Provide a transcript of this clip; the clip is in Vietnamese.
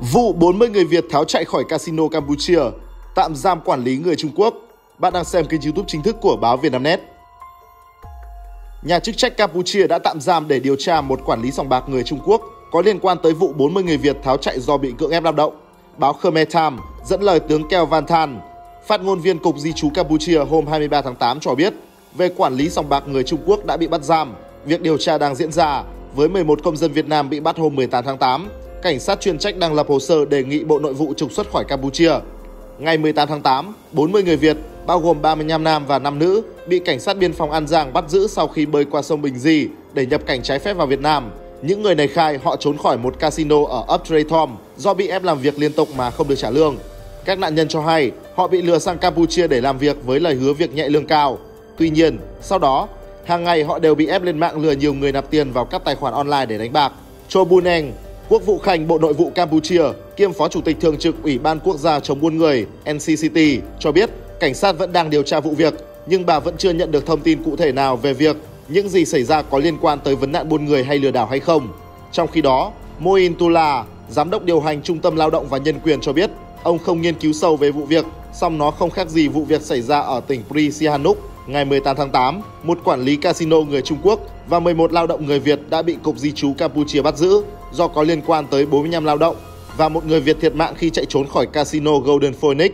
Vụ 40 người Việt tháo chạy khỏi casino Campuchia, tạm giam quản lý người Trung Quốc. Bạn đang xem kênh youtube chính thức của báo Vietnamnet. Nhà chức trách Campuchia đã tạm giam để điều tra một quản lý sòng bạc người Trung Quốc có liên quan tới vụ 40 người Việt tháo chạy do bị cưỡng ép lao động. Báo Khmer Times dẫn lời tướng Keo Van Than, phát ngôn viên Cục Di trú Campuchia hôm 23 tháng 8 cho biết về quản lý sòng bạc người Trung Quốc đã bị bắt giam. Việc điều tra đang diễn ra với 11 công dân Việt Nam bị bắt hôm 18 tháng 8 cảnh sát chuyên trách đang lập hồ sơ đề nghị Bộ Nội vụ trục xuất khỏi Campuchia. Ngày 18 tháng 8, 40 người Việt, bao gồm 35 nam và 5 nữ, bị cảnh sát biên phòng An Giang bắt giữ sau khi bơi qua sông Bình Di để nhập cảnh trái phép vào Việt Nam. Những người này khai họ trốn khỏi một casino ở ấp Traythom do bị ép làm việc liên tục mà không được trả lương. Các nạn nhân cho hay họ bị lừa sang Campuchia để làm việc với lời hứa việc nhẹ lương cao. Tuy nhiên, sau đó, hàng ngày họ đều bị ép lên mạng lừa nhiều người nạp tiền vào các tài khoản online để đánh bạc. Cho Buneng, Quốc vụ Khanh Bộ Nội vụ Campuchia, kiêm Phó Chủ tịch Thường trực Ủy ban Quốc gia chống buôn người NCCT cho biết cảnh sát vẫn đang điều tra vụ việc, nhưng bà vẫn chưa nhận được thông tin cụ thể nào về việc những gì xảy ra có liên quan tới vấn nạn buôn người hay lừa đảo hay không. Trong khi đó, Moin Tula, Giám đốc điều hành Trung tâm Lao động và Nhân quyền cho biết ông không nghiên cứu sâu về vụ việc, song nó không khác gì vụ việc xảy ra ở tỉnh Pri Sihanouk ngày 18 tháng 8, một quản lý casino người Trung Quốc và 11 lao động người Việt đã bị Cục Di trú Campuchia bắt giữ do có liên quan tới 45 lao động và một người Việt thiệt mạng khi chạy trốn khỏi casino Golden Phoenix.